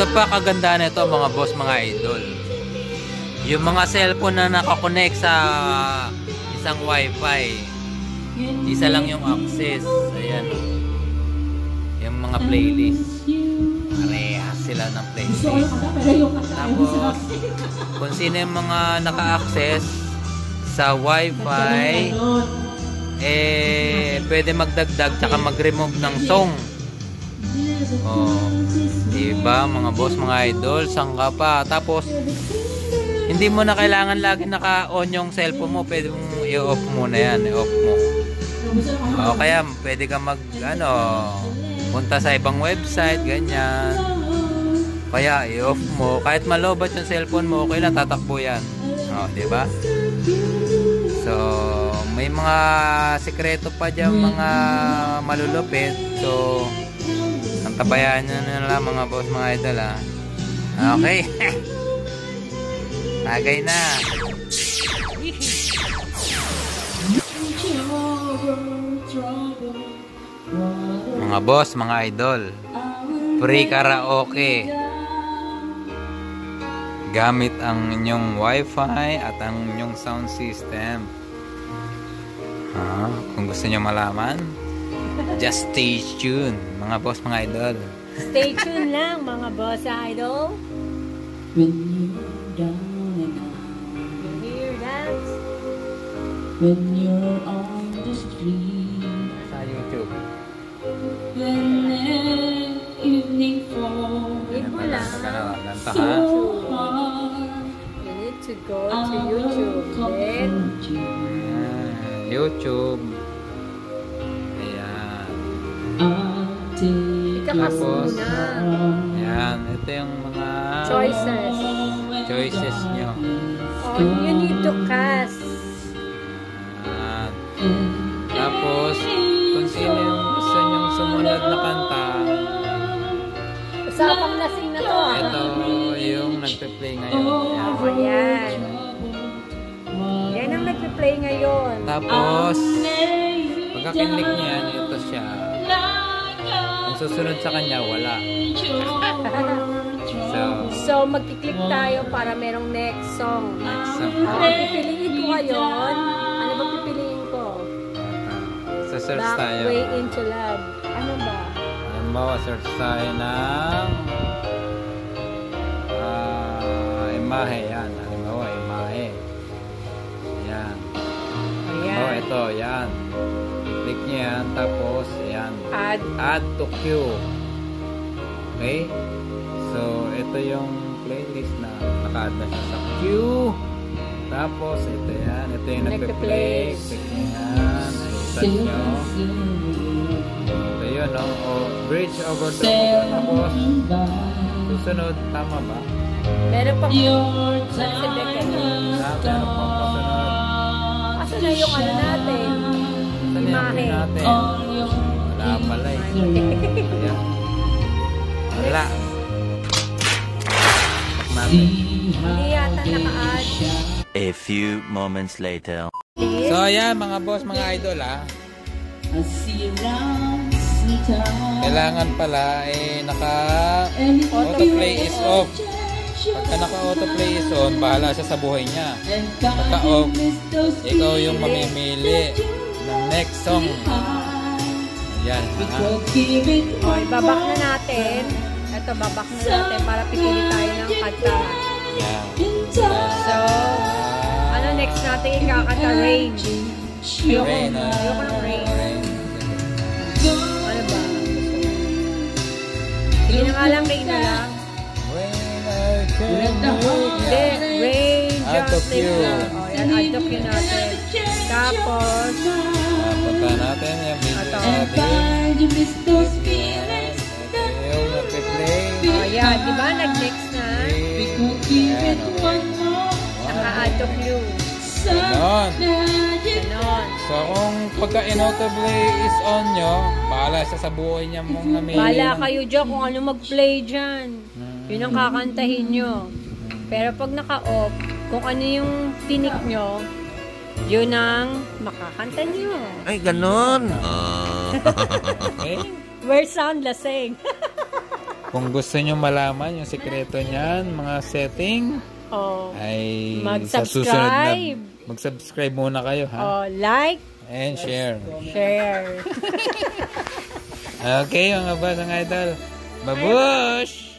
Ito pa kagandahan nito mga boss, mga idol. Yung mga cellphone na nakakonect sa isang wifi, isa lang yung access. Ayan. Yung mga playlist. Parehas sila ng playlist. Tapos, kung sino yung mga naka-access sa wifi, eh, pwede magdagdag tsaka mag-remove ng song. Oh, diba mga boss, mga idol, sangka pa. Tapos, hindi mo na kailangan lagi naka-on yung cellphone mo. Pwede mong i-off muna yan. I-off mo. O kaya, pwede ka mag, ano, punta sa ibang website, ganyan. Kaya, i-off mo. Kahit malobat yung cellphone mo, okay lang, tatakbo yan. O, diba? So, may mga sekreto pa dyan, mga malulupit. So, tabayaan nyo na lang mga boss, mga idol ha. Okay. Tagay na. Mga boss, mga idol. Free karaoke. Gamit ang inyong wifi at ang inyong sound system. Ah, kung gusto nyo malaman, just stay tuned, mga boss, mga idol. Stay tuned lang mga boss idol. When you're down and out, You hear that? when you're on the street, Sa YouTube. when the evening falls mo lang. Ano, ganta ha? so hard, You need to go to YouTube. Then. Ah, YouTube. Tapos, muna. Ayan. Ito yung mga Choices. choices nyo. Oh, you need to cast. Ayan. Tapos, kung sino yung gusto nyong sumunod na kanta, Usapang lasing na to ah. ito yung nagpe-play ngayon. Ayan. Oh, yan. Yan ang nagpe-play ngayon. Tapos, pagkakinlik niya yan, ito siya. Susunod sa kanya, wala. So, So, magkiklik tayo para merong next song. next song. Ang pipiliin ko ngayon, ano ba pipiliin ko? Sa search Back tayo. Way Into Love. Ano ba? Halimbawa, search tayo ng ah, imahe. Yan. Halimbawa, imahe. Yan. Oh, Ayan. ito. Yan. Click niya yan. Tapos, yan. Add. Add to queue. Okay? So, ito yung playlist na naka-add na siya sa queue. Tapos, ito yan. Ito yung nagpe-play. Yan. Ayusan nyo. Ito yun, no? O, bridge over the Tapos, susunod. Tama ba? Meron pa Your si Becca yun. Ah, meron pang pasunod. Asa na yung ano natin? Imahe. natin? Wala pala eh. Ayan. Wala. Natin. Hindi yata naka-add. A few moments later. So ayan mga boss, mga idol ah. Kailangan pala eh naka autoplay is off. Pagka naka autoplay is on, bahala siya sa buhay niya. Pagka off, ikaw yung mamimili ng next song. Ayan. We Ha? could give it O, one ibabak na natin. Ito, babak na natin para pipili tayo ng kanta. Ayan. So, ano next natin ikakanta? Rain. Rain. ah. Ayoko ng rain. Rain. Ano ba? Sige na nga lang, rain na lang. Hindi, rain, just lang. O, yan, add to queue natin. Tapos, Ah, punta natin yung natin. Find you miss those feelings o yan, di ba? Nag-next na. We could give it one more to queue. Ganon. Ganon. So kung pagka in-autoplay is on nyo, bahala siya sa buhay niya mong namili. Bala ng- kayo dyan kung ano mag-play dyan. Hmm. Yun ang kakantahin nyo. Pero pag naka-off, kung ano yung tinik nyo, yun ang makakanta nyo. Ay, ganon. Where sound lasing? Kung gusto nyo malaman yung sekreto niyan, mga setting, Oh. ay sa susunod na Mag-subscribe. mag-subscribe muna kayo ha Oh, like, and share. share. Okay mga boss, mga idol. Babush!